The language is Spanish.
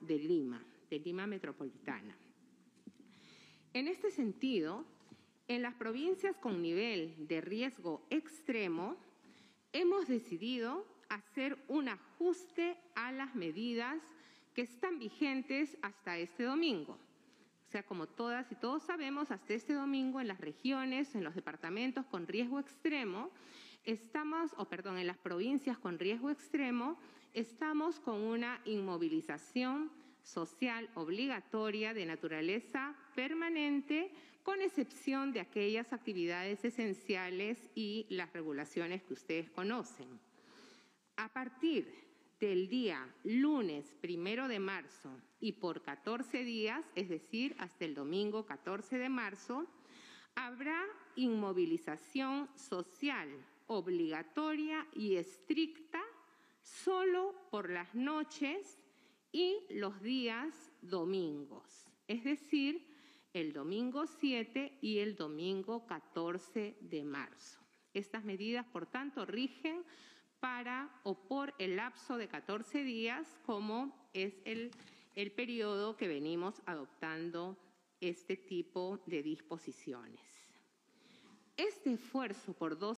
de Lima, de Lima Metropolitana. En este sentido, en las provincias con nivel de riesgo extremo, hemos decidido hacer un ajuste a las medidas que están vigentes hasta este domingo. O sea, como todas y todos sabemos, hasta este domingo en las regiones, en los departamentos con riesgo extremo, estamos, o perdón, en las provincias con riesgo extremo, estamos con una inmovilización social obligatoria de naturaleza permanente, con excepción de aquellas actividades esenciales y las regulaciones que ustedes conocen. A partir del día lunes primero de marzo y por 14 días, es decir, hasta el domingo 14 de marzo, habrá inmovilización social obligatoria y estricta solo por las noches y los días domingos, es decir, el domingo 7 y el domingo 14 de marzo. Estas medidas, por tanto, rigen para o por el lapso de 14 días, como es el, el periodo que venimos adoptando este tipo de disposiciones. Este esfuerzo por dos